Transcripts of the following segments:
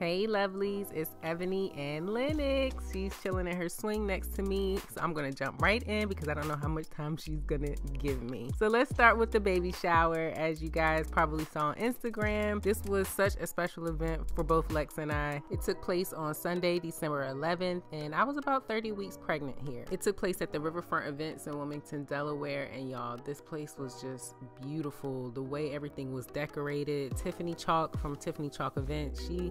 Hey lovelies, it's Ebony and Lennox. She's chilling in her swing next to me. So I'm gonna jump right in because I don't know how much time she's gonna give me. So let's start with the baby shower. As you guys probably saw on Instagram, this was such a special event for both Lex and I. It took place on Sunday, December 11th, and I was about 30 weeks pregnant here. It took place at the Riverfront Events in Wilmington, Delaware, and y'all, this place was just beautiful. The way everything was decorated. Tiffany Chalk from Tiffany Chalk Events, she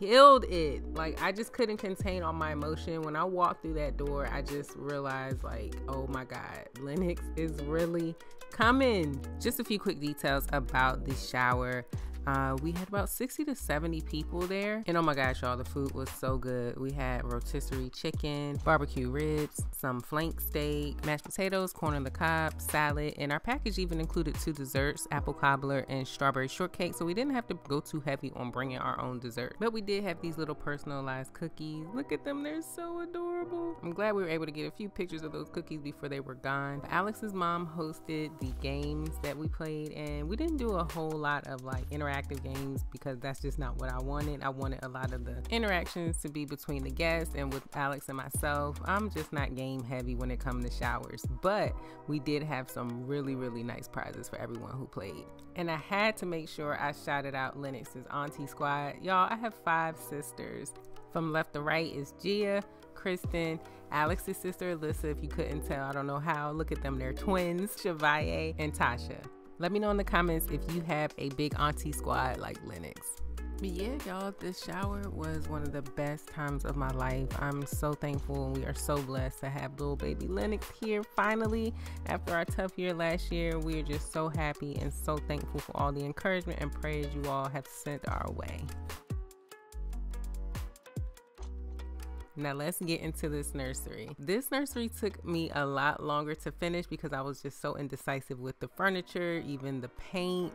killed it. Like I just couldn't contain all my emotion. When I walked through that door, I just realized like, oh my God, Lennox is really coming. Just a few quick details about the shower. Uh, we had about 60 to 70 people there. And oh my gosh, y'all, the food was so good. We had rotisserie chicken, barbecue ribs, some flank steak, mashed potatoes, corn on the cob, salad, and our package even included two desserts, apple cobbler and strawberry shortcake. So we didn't have to go too heavy on bringing our own dessert. But we did have these little personalized cookies. Look at them, they're so adorable. I'm glad we were able to get a few pictures of those cookies before they were gone. Alex's mom hosted the games that we played, and we didn't do a whole lot of like interactive games because that's just not what I wanted. I wanted a lot of the interactions to be between the guests and with Alex and myself. I'm just not game heavy when it comes to showers, but we did have some really, really nice prizes for everyone who played. And I had to make sure I shouted out Lennox's Auntie Squad. Y'all, I have five sisters. From left to right is Gia, Kristen, Alex's sister Alyssa, if you couldn't tell, I don't know how. Look at them, they're twins, Chevalier and Tasha. Let me know in the comments if you have a big auntie squad like Lennox. But yeah, y'all, this shower was one of the best times of my life. I'm so thankful and we are so blessed to have little baby Lennox here finally. After our tough year last year, we are just so happy and so thankful for all the encouragement and praise you all have sent our way. Now let's get into this nursery. This nursery took me a lot longer to finish because I was just so indecisive with the furniture, even the paint,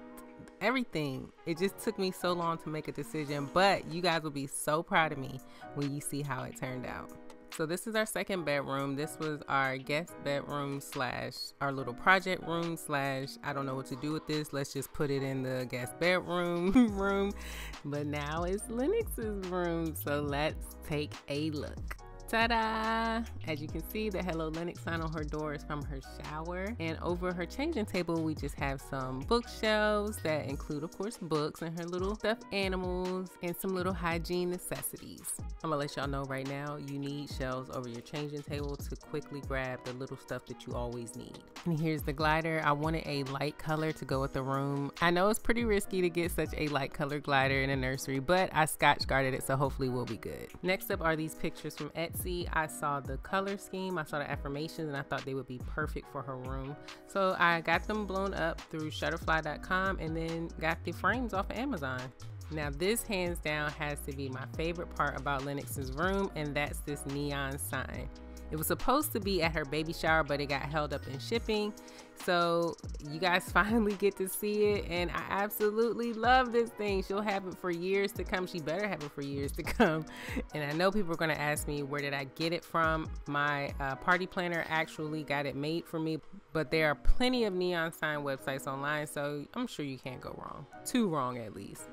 everything. It just took me so long to make a decision, but you guys will be so proud of me when you see how it turned out. So this is our second bedroom. This was our guest bedroom slash our little project room slash I don't know what to do with this. Let's just put it in the guest bedroom room. But now it's Lennox's room. So let's take a look. Ta-da! As you can see, the Hello Lennox sign on her door is from her shower. And over her changing table, we just have some bookshelves that include, of course, books and her little stuffed animals and some little hygiene necessities. I'm gonna let y'all know right now, you need shelves over your changing table to quickly grab the little stuff that you always need. And here's the glider. I wanted a light color to go with the room. I know it's pretty risky to get such a light color glider in a nursery, but I scotch guarded it, so hopefully we'll be good. Next up are these pictures from Etsy I saw the color scheme, I saw the affirmations, and I thought they would be perfect for her room. So I got them blown up through Shutterfly.com and then got the frames off of Amazon. Now this hands down has to be my favorite part about Lennox's room and that's this neon sign. It was supposed to be at her baby shower, but it got held up in shipping. So you guys finally get to see it, and I absolutely love this thing. She'll have it for years to come. She better have it for years to come. And I know people are gonna ask me where did I get it from. My uh, party planner actually got it made for me, but there are plenty of neon sign websites online, so I'm sure you can't go wrong. Too wrong at least.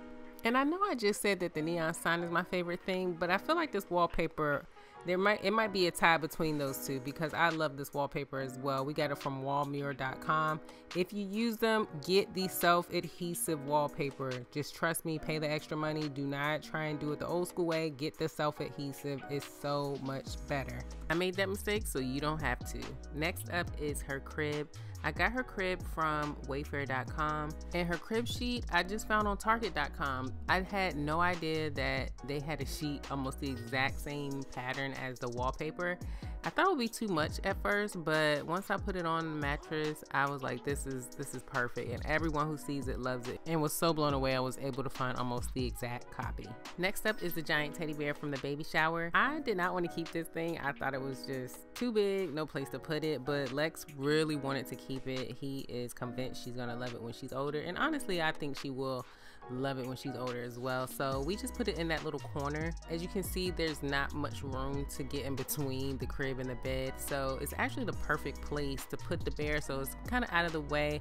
And I know I just said that the neon sign is my favorite thing, but I feel like this wallpaper there might it might be a tie between those two because I love this wallpaper as well. We got it from wallmirror.com. If you use them, get the self-adhesive wallpaper. Just trust me, pay the extra money. Do not try and do it the old school way. Get the self-adhesive. It's so much better. I made that mistake so you don't have to. Next up is her crib. I got her crib from wayfair.com and her crib sheet I just found on target.com. I had no idea that they had a sheet almost the exact same pattern as the wallpaper. I thought it would be too much at first, but once I put it on the mattress, I was like, this is this is perfect. And everyone who sees it loves it. And was so blown away I was able to find almost the exact copy. Next up is the giant teddy bear from the baby shower. I did not want to keep this thing. I thought it was just too big, no place to put it, but Lex really wanted to keep it. He is convinced she's gonna love it when she's older. And honestly, I think she will love it when she's older as well. So we just put it in that little corner. As you can see, there's not much room to get in between the crib and the bed. So it's actually the perfect place to put the bear so it's kind of out of the way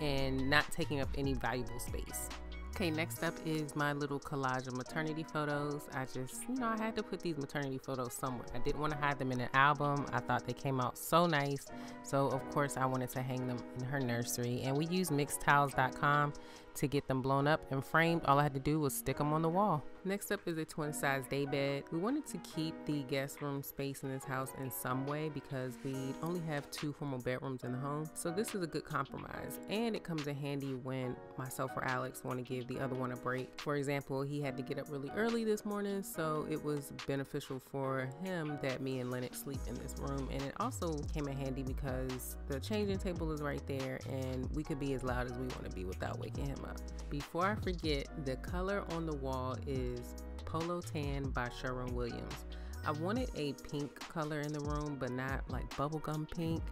and not taking up any valuable space. Okay, next up is my little collage of maternity photos. I just, you know, I had to put these maternity photos somewhere. I didn't want to hide them in an album. I thought they came out so nice. So, of course, I wanted to hang them in her nursery. And we use mixtiles.com to get them blown up and framed. All I had to do was stick them on the wall. Next up is a twin size day bed. We wanted to keep the guest room space in this house in some way because we only have two formal bedrooms in the home. So this is a good compromise and it comes in handy when myself or Alex want to give the other one a break. For example, he had to get up really early this morning, so it was beneficial for him that me and Lennox sleep in this room. And it also came in handy because the changing table is right there and we could be as loud as we want to be without waking him Before I forget, the color on the wall is Polo Tan by Sherwin Williams. I wanted a pink color in the room, but not like bubblegum pink.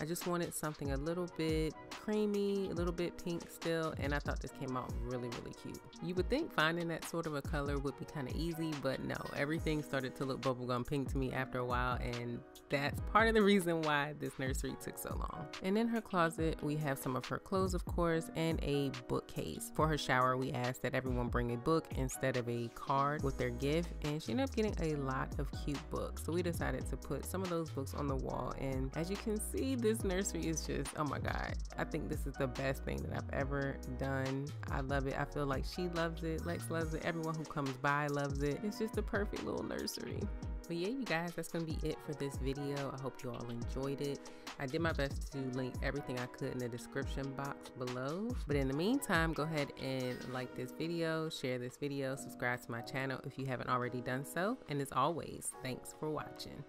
I just wanted something a little bit creamy, a little bit pink still, and I thought this came out really, really cute. You would think finding that sort of a color would be kind of easy, but no, everything started to look bubblegum pink to me after a while, and that's part of the reason why this nursery took so long. And in her closet, we have some of her clothes, of course, and a bookcase. For her shower, we asked that everyone bring a book instead of a card with their gift, and she ended up getting a lot of cute books. So we decided to put some of those books on the wall, and as you can see, this nursery is just, oh my God. I think this is the best thing that I've ever done. I love it. I feel like she loves it, Lex loves it, everyone who comes by loves it. It's just a perfect little nursery. But yeah, you guys, that's going to be it for this video. I hope you all enjoyed it. I did my best to link everything I could in the description box below. But in the meantime, go ahead and like this video, share this video, subscribe to my channel if you haven't already done so. And as always, thanks for watching.